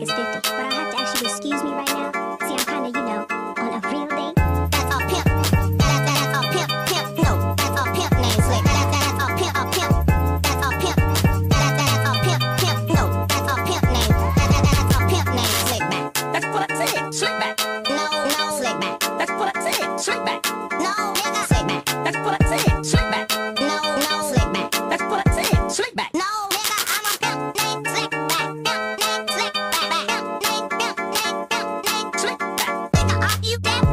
like it's 50, but I have to actually excuse me right? you can